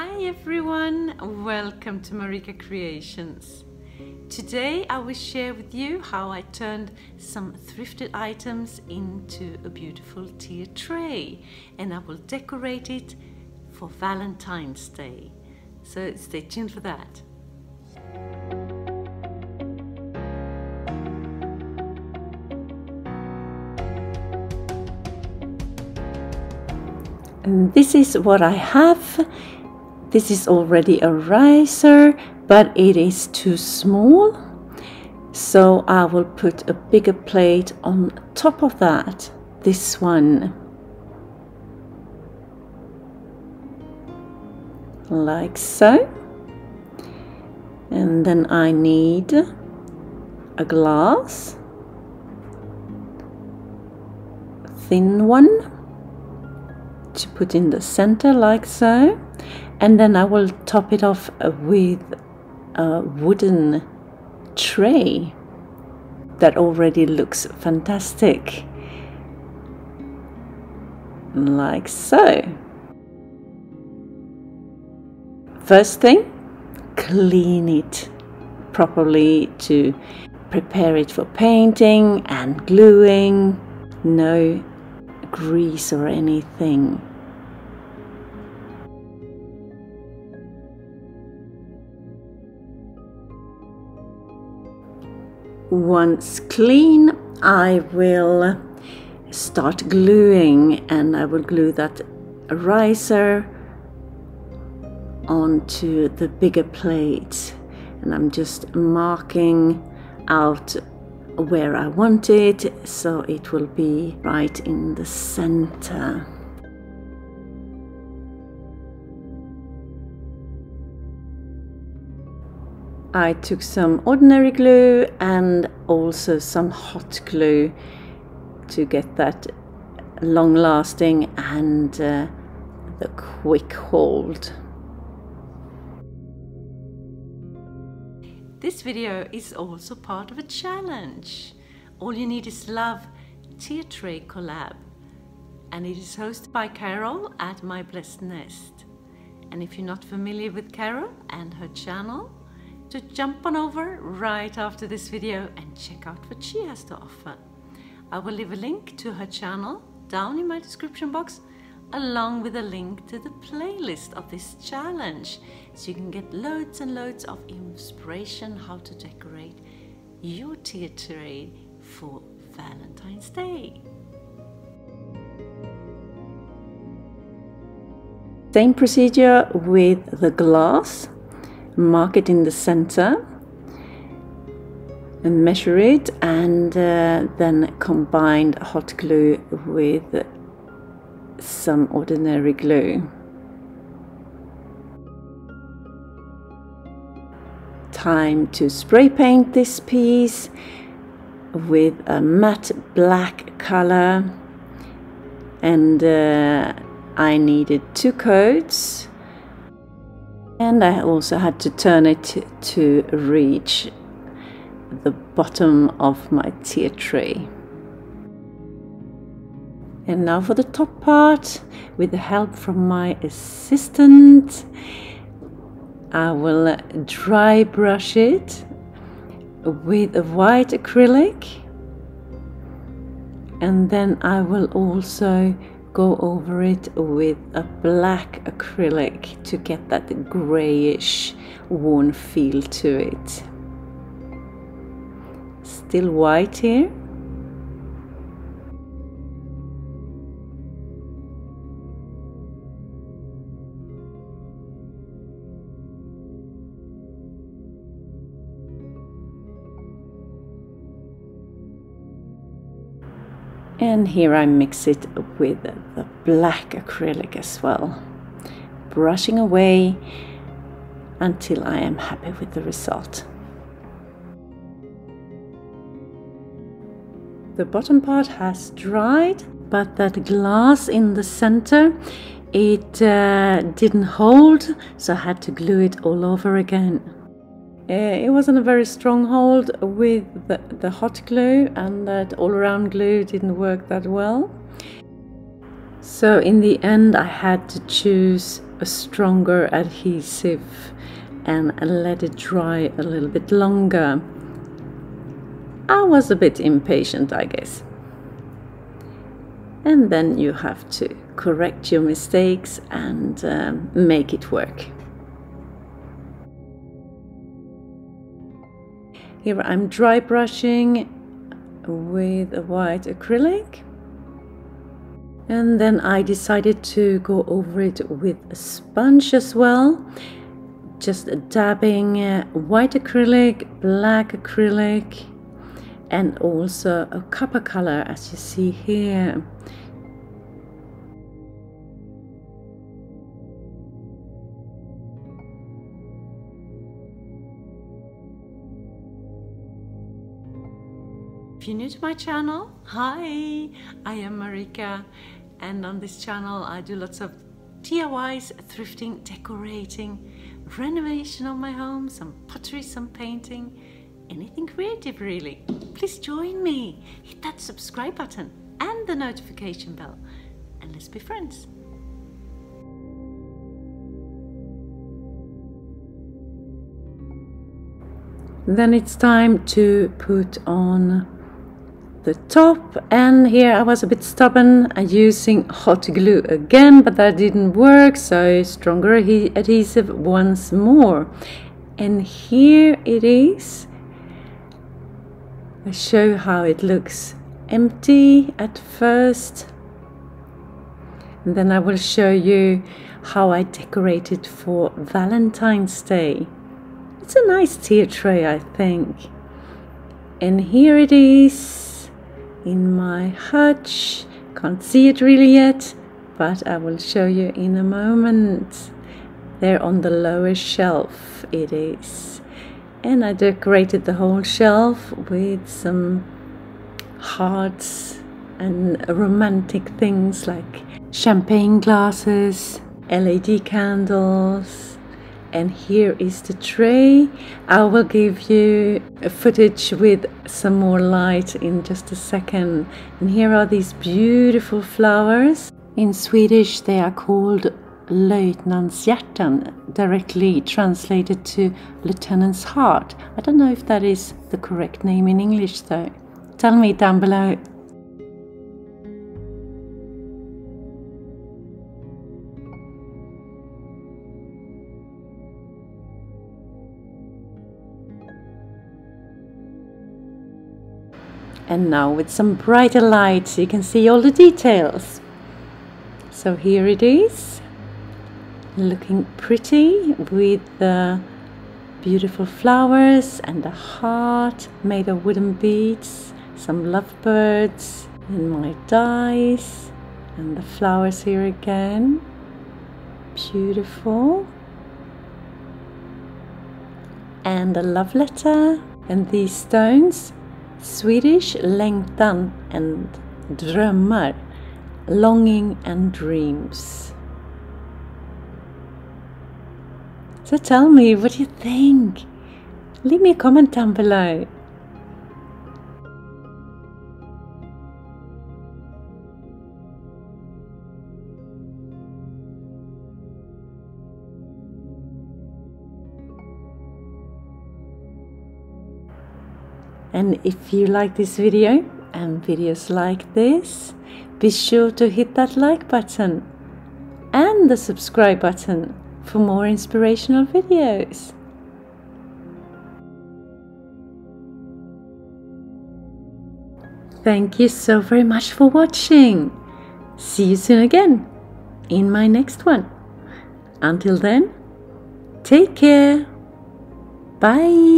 Hi everyone, welcome to Marika Creations. Today I will share with you how I turned some thrifted items into a beautiful tier tray and I will decorate it for Valentine's Day. So stay tuned for that. And this is what I have. This is already a riser, but it is too small. So I will put a bigger plate on top of that. This one. Like so. And then I need a glass. Thin one to put in the center like so. And then I will top it off with a wooden tray that already looks fantastic. Like so. First thing clean it properly to prepare it for painting and gluing. No grease or anything Once clean, I will start gluing and I will glue that riser onto the bigger plate and I'm just marking out where I want it so it will be right in the center. I took some ordinary glue and also some hot glue to get that long lasting and uh, the quick hold. This video is also part of a challenge. All you need is love tier tray collab and it is hosted by Carol at My Blessed Nest. And if you're not familiar with Carol and her channel, to jump on over right after this video and check out what she has to offer. I will leave a link to her channel down in my description box along with a link to the playlist of this challenge so you can get loads and loads of inspiration how to decorate your tier tray for Valentine's Day. Same procedure with the glass mark it in the center and measure it and uh, then combine hot glue with some ordinary glue. Time to spray paint this piece with a matte black color and uh, I needed two coats and I also had to turn it to reach the bottom of my tier tray. And now for the top part, with the help from my assistant, I will dry brush it with a white acrylic and then I will also go over it with a black acrylic to get that grayish worn feel to it. Still white here. And here I mix it with the black acrylic as well, brushing away until I am happy with the result. The bottom part has dried, but that glass in the center, it uh, didn't hold, so I had to glue it all over again. Uh, it wasn't a very strong hold with the, the hot glue and that all around glue didn't work that well. So in the end I had to choose a stronger adhesive and let it dry a little bit longer. I was a bit impatient, I guess. And then you have to correct your mistakes and um, make it work. Here I'm dry brushing with a white acrylic. And then I decided to go over it with a sponge as well. Just dabbing uh, white acrylic, black acrylic, and also a copper color as you see here. You're new to my channel, hi, I am Marika and on this channel I do lots of DIYs, thrifting, decorating, renovation of my home, some pottery, some painting, anything creative really. Please join me, hit that subscribe button and the notification bell and let's be friends. Then it's time to put on the top and here I was a bit stubborn uh, using hot glue again but that didn't work so stronger adhesive once more. And here it is. I show how it looks empty at first. And then I will show you how I decorated for Valentine's Day. It's a nice tea tray I think. And here it is in my hutch. Can't see it really yet, but I will show you in a moment. There on the lower shelf it is. And I decorated the whole shelf with some hearts and romantic things like champagne glasses, LED candles, and here is the tray. I will give you a footage with some more light in just a second. And here are these beautiful flowers. In Swedish they are called Löjtnantshjärtan, directly translated to Lieutenant's Heart. I don't know if that is the correct name in English though. Tell me down below. And now with some brighter lights you can see all the details. So here it is looking pretty with the beautiful flowers and a heart made of wooden beads some lovebirds and my dies and the flowers here again. Beautiful. And a love letter and these stones Swedish längtan and drömmar, longing and dreams. So tell me, what you think? Leave me a comment down below. And if you like this video and videos like this, be sure to hit that like button and the subscribe button for more inspirational videos. Thank you so very much for watching. See you soon again in my next one. Until then, take care. Bye.